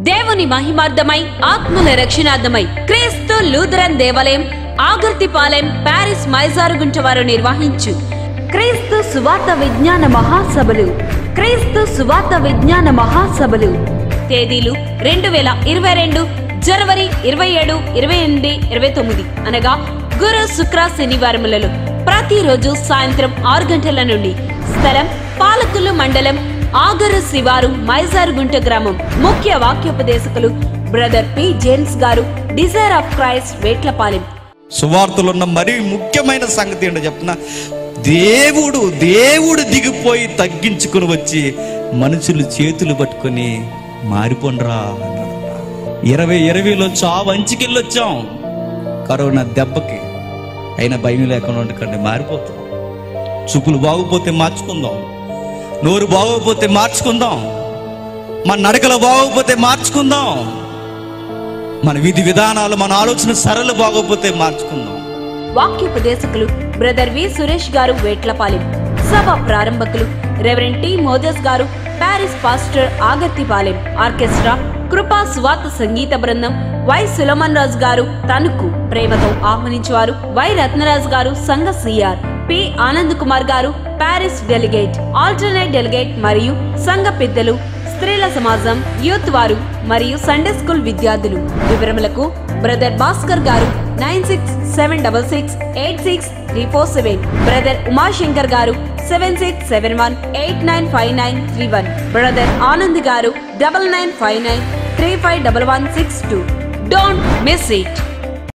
దేవుని మహిమార్థమై ఆత్మల రక్షణార్థమై క్రీస్తు లూథరన్ దేవాలయం ఆగర్తిపాలెం ప్యారిస్ మైజారుగుంట వారు నిర్వహించు. క్రీస్తు సువార్త విజ్ఞాన మహాసభలు. క్రీస్తు సువార్త విజ్ఞాన మహాసభలు. తేదీలు రెండు వేల ఇరవై రెండు జనవరి ఇరవై ఏడు ఇరవై ఎనిమిది ఇరవై తొమ్మిది. అనగా గురు శుక్ర శనివారములలో ప్రతిరోజు సాయంత్రం ఆరు గంటల నుండి. స్థలం పాలకులు మండలం ఆగరు శివారు మైజారుగుంట గ్రామం ముఖ్య వాక్యోపదేశకులు బ్రదర్ పి జేమ్స్ గారు డిజైర్ ఆఫ్ క్రైస్ట్ వేట్లపాలెం. సువార్తలు ఉన్న మరీ ముఖ్యమైన సంగతి ఏంటో చెప్పిన దేవుడు దేవుడు దిగిపోయి తగ్గించుకుని వచ్చి మనుషులు చేతులు పట్టుకొని మారిపోండ్రా ఇరవై ఇరవైలో చావు అంచుకెళ్ళొచ్చాం. కరోనా దెబ్బకి అయినా భయం లేకుండా ఉండకండి మారిపోతాం. చూపులు బాగుపోతే మార్చుకుందాం. నోరు బాగోకపోతే మార్చుకుందాం. మన నడకలు బాగోకపోతే మార్చుకుందాం. మన విధి విధానాలు మన ఆలోచన సరళ బాగోకపోతే మార్చుకుందాం. వాక్య ప్రదేశకులు బ్రదర్ వి సురేష్ గారు వేట్లపాలెం. సభ ప్రారంభకులు రెవరెంట్ టి మోదస్ గారు ప్యారిస్ పాస్టర్ ఆగర్తిపాలెం ఆర్కెస్ట్రా కృపా స్వాత సంగీత బృందం వై సులమన్ రాజు గారు తణుకు ప్రేమతో ఆహ్వానించేవారు వై రత్నరాజు గారు సంఘ సిఆర్. పి. ఆనంద్ కుమార్ గారు పారిస్ డెలిగేట్ ఆల్టర్నేట్ డెలిగేట్ మరియు సంఘ పెద్దలు స్త్రీల సమాజం యూత్ వారు మరియు సండే స్కూల్ విద్యార్థులు. వివరములకు బ్రదర్ భాస్కర్ గారు nine six seven double six eight six three four seven. Brother Umashankar గారు seven six seven one eight nine five nine three one. Brother Anand గారు double nine five nine three five double one six two. Don't miss it.